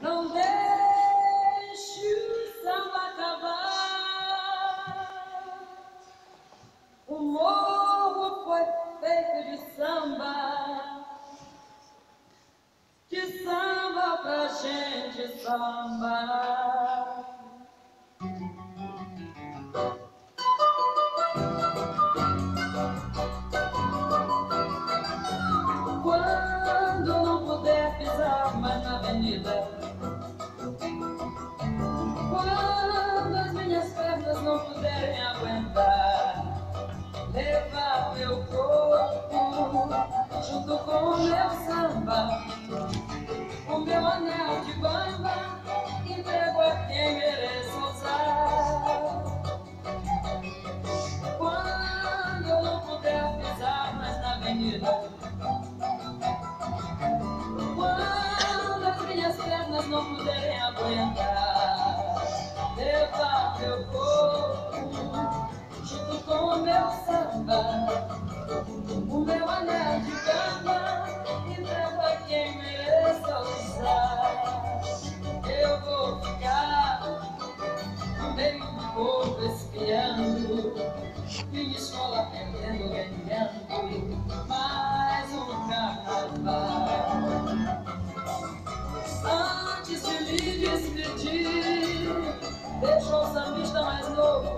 Não deixe samba acabar. O morro foi feito de samba. De samba pra gente samba. junto com o meu samba. Minha escola é tendo ganhando mais um carnaval. Antes de me despedir, deixa o sambista mais novo.